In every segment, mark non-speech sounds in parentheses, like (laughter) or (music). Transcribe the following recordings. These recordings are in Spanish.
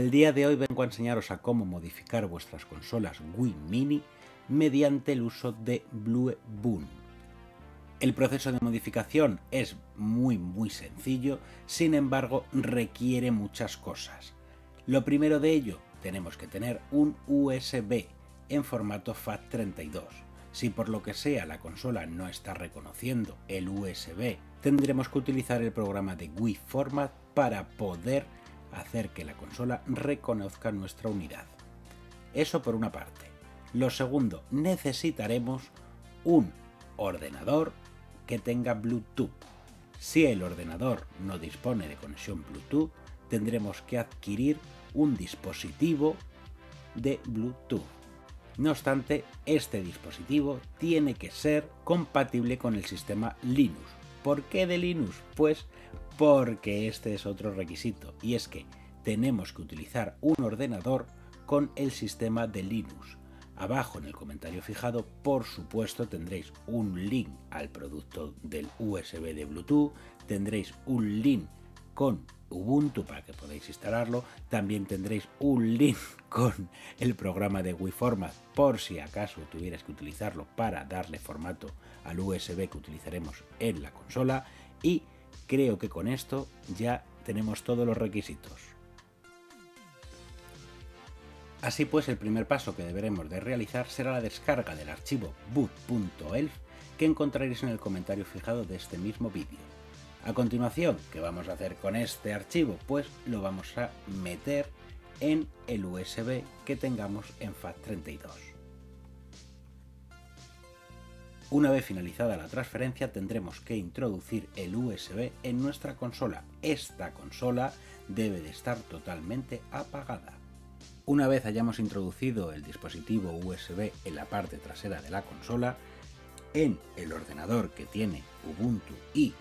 el día de hoy vengo a enseñaros a cómo modificar vuestras consolas Wii Mini mediante el uso de Blue Boon. El proceso de modificación es muy muy sencillo, sin embargo requiere muchas cosas. Lo primero de ello, tenemos que tener un USB en formato FAT32. Si por lo que sea la consola no está reconociendo el USB, tendremos que utilizar el programa de Wii Format para poder hacer que la consola reconozca nuestra unidad. Eso por una parte. Lo segundo, necesitaremos un ordenador que tenga Bluetooth. Si el ordenador no dispone de conexión Bluetooth, tendremos que adquirir un dispositivo de Bluetooth. No obstante, este dispositivo tiene que ser compatible con el sistema Linux. ¿Por qué de Linux? Pues porque este es otro requisito, y es que tenemos que utilizar un ordenador con el sistema de Linux. Abajo en el comentario fijado, por supuesto, tendréis un link al producto del USB de Bluetooth, tendréis un link con Ubuntu para que podáis instalarlo. También tendréis un link (laughs) con el programa de WiiFormat por si acaso tuvierais que utilizarlo para darle formato al USB que utilizaremos en la consola. Y creo que con esto ya tenemos todos los requisitos. Así pues, el primer paso que deberemos de realizar será la descarga del archivo boot.elf que encontraréis en el comentario fijado de este mismo vídeo. A continuación, ¿qué vamos a hacer con este archivo? Pues lo vamos a meter en el USB que tengamos en FAT32. Una vez finalizada la transferencia tendremos que introducir el USB en nuestra consola. Esta consola debe de estar totalmente apagada. Una vez hayamos introducido el dispositivo USB en la parte trasera de la consola, en el ordenador que tiene Ubuntu y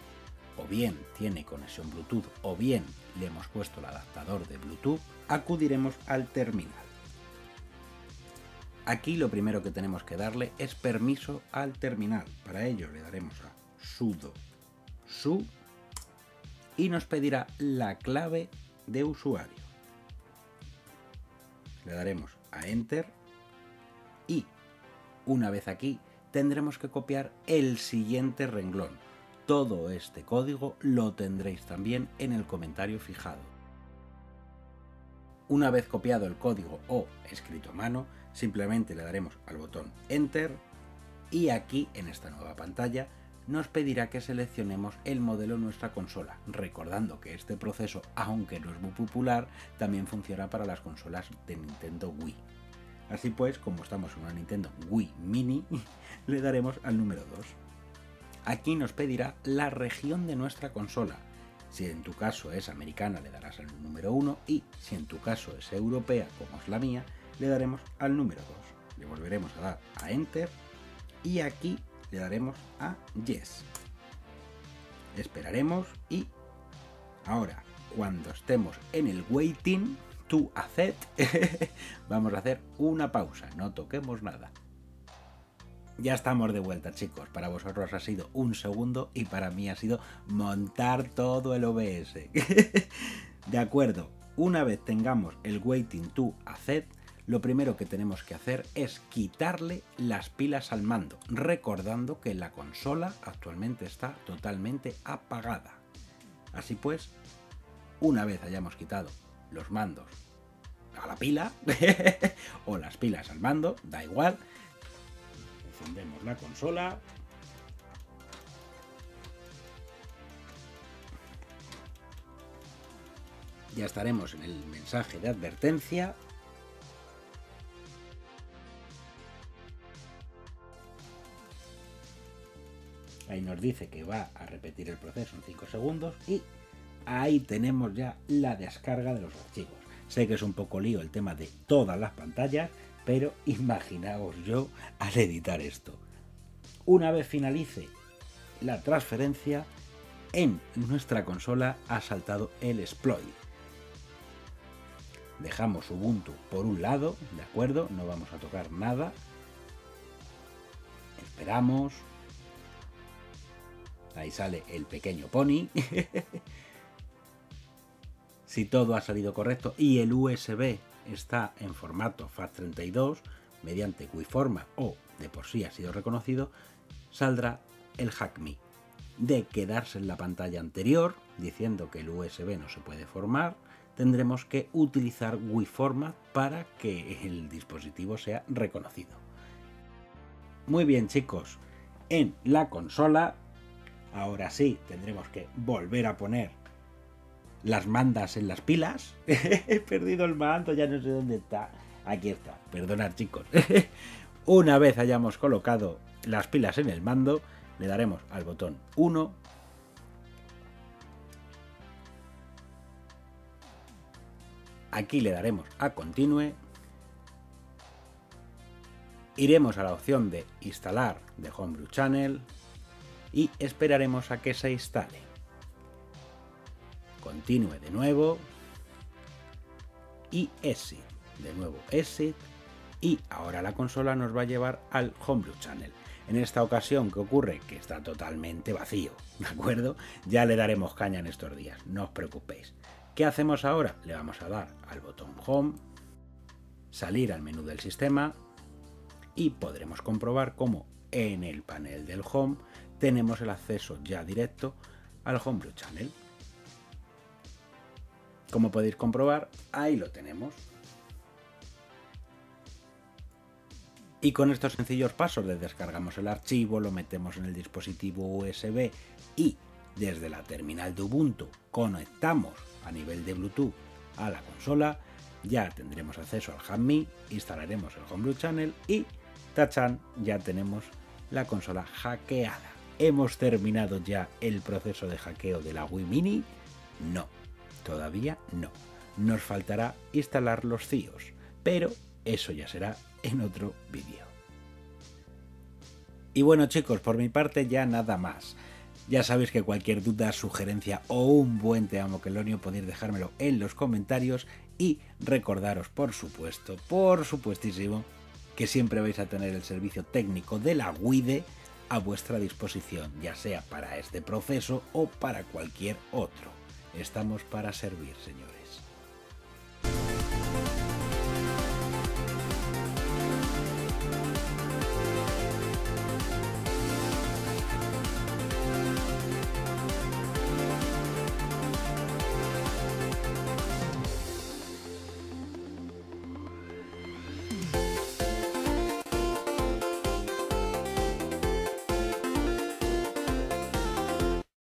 o bien tiene conexión Bluetooth o bien le hemos puesto el adaptador de Bluetooth, acudiremos al terminal. Aquí lo primero que tenemos que darle es permiso al terminal. Para ello le daremos a sudo su y nos pedirá la clave de usuario. Le daremos a enter y una vez aquí tendremos que copiar el siguiente renglón todo este código lo tendréis también en el comentario fijado. Una vez copiado el código o escrito a mano, simplemente le daremos al botón Enter y aquí en esta nueva pantalla nos pedirá que seleccionemos el modelo de nuestra consola, recordando que este proceso, aunque no es muy popular, también funciona para las consolas de Nintendo Wii. Así pues, como estamos en una Nintendo Wii Mini, (laughs) le daremos al número 2. Aquí nos pedirá la región de nuestra consola. Si en tu caso es americana le darás al número 1 y si en tu caso es europea como es la mía le daremos al número 2. Le volveremos a dar a Enter y aquí le daremos a Yes. Esperaremos y ahora cuando estemos en el waiting to accept (laughs) vamos a hacer una pausa, no toquemos nada. Ya estamos de vuelta, chicos. Para vosotros ha sido un segundo y para mí ha sido montar todo el OBS. (laughs) de acuerdo, una vez tengamos el waiting to accept, lo primero que tenemos que hacer es quitarle las pilas al mando, recordando que la consola actualmente está totalmente apagada. Así pues, una vez hayamos quitado los mandos a la pila, (laughs) o las pilas al mando, da igual, encendemos la consola. Ya estaremos en el mensaje de advertencia. Ahí nos dice que va a repetir el proceso en 5 segundos y ahí tenemos ya la descarga de los archivos. Sé que es un poco lío el tema de todas las pantallas, pero imaginaos yo al editar esto. Una vez finalice la transferencia, en nuestra consola ha saltado el exploit. Dejamos Ubuntu por un lado, ¿de acuerdo? No vamos a tocar nada. Esperamos. Ahí sale el pequeño pony. (laughs) Si todo ha salido correcto y el USB está en formato FAT32, mediante WiForma o de por sí ha sido reconocido, saldrá el HackMe. De quedarse en la pantalla anterior, diciendo que el USB no se puede formar, tendremos que utilizar WiFormat para que el dispositivo sea reconocido. Muy bien chicos, en la consola, ahora sí tendremos que volver a poner las mandas en las pilas. (laughs) He perdido el mando, ya no sé dónde está. Aquí está, perdonad chicos. (laughs) Una vez hayamos colocado las pilas en el mando, le daremos al botón 1. Aquí le daremos a Continue. Iremos a la opción de instalar de Homebrew Channel y esperaremos a que se instale. Continue de nuevo y Exit. De nuevo Exit y ahora la consola nos va a llevar al Homebrew Channel. En esta ocasión, ¿qué ocurre? Que está totalmente vacío, ¿de acuerdo? Ya le daremos caña en estos días, no os preocupéis. ¿Qué hacemos ahora? Le vamos a dar al botón Home, salir al menú del sistema y podremos comprobar cómo en el panel del Home tenemos el acceso ya directo al Homebrew Channel. Como podéis comprobar, ahí lo tenemos. Y con estos sencillos pasos le descargamos el archivo, lo metemos en el dispositivo USB y desde la terminal de Ubuntu conectamos a nivel de Bluetooth a la consola, ya tendremos acceso al HackMe, instalaremos el Homebrew Channel y tachan, ya tenemos la consola hackeada. ¿Hemos terminado ya el proceso de hackeo de la Wii Mini? No, todavía no. Nos faltará instalar los CIOs, pero eso ya será en otro vídeo. Y bueno chicos, por mi parte ya nada más. Ya sabéis que cualquier duda, sugerencia o un buen te amo quelonio podéis dejármelo en los comentarios y recordaros por supuesto, por supuestísimo, que siempre vais a tener el servicio técnico de la WIDE a vuestra disposición, ya sea para este proceso o para cualquier otro. Estamos para servir, señores.